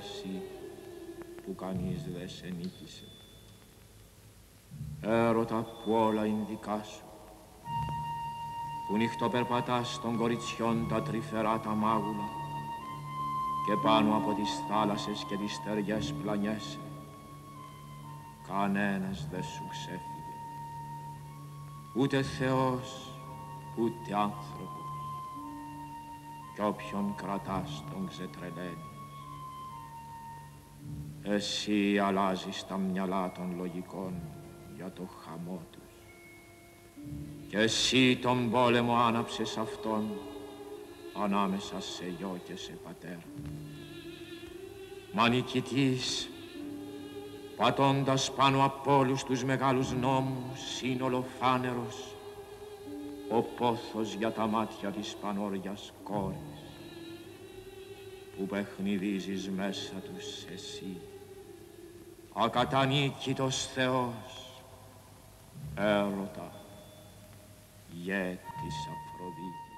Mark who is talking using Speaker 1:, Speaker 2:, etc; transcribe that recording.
Speaker 1: εσύ που κανείς δε σε νίκησε. Έρωτα που όλα είναι δικά σου, που νυχτοπερπατάς των κοριτσιών τα τρυφερά τα μάγουλα και πάνω από τις θάλασσες και τις στεριές πλανιέσαι. Κανένας δεν σου ξέφυγε. Ούτε Θεός, ούτε άνθρωπος. Κι όποιον κρατάς τον ξετρελαίνει. Εσύ αλλάζεις τα μυαλά των λογικών για το χαμό τους. Και εσύ τον πόλεμο άναψες αυτόν ανάμεσα σε γιο και σε πατέρα. Μα νικητής, πατώντας πάνω από όλους τους μεγάλους νόμους, σύνολο φάνερος, ο πόθος για τα μάτια της πανόριας κόρης, που παιχνιδίζεις μέσα τους εσύ, ακατανίκητος Θεός, έρωτα, γέτης Αφροδίτης.